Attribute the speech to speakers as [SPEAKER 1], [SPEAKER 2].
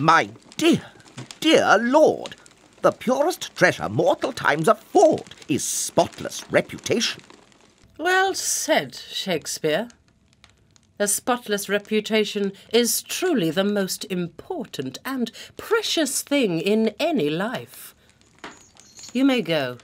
[SPEAKER 1] My dear, dear lord, the purest treasure mortal times afford is spotless reputation.
[SPEAKER 2] Well said, Shakespeare. A spotless reputation is truly the most important and precious thing in any life. You may go.